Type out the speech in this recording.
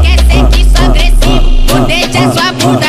quer sentir sua agressivo, vou deixar sua bunda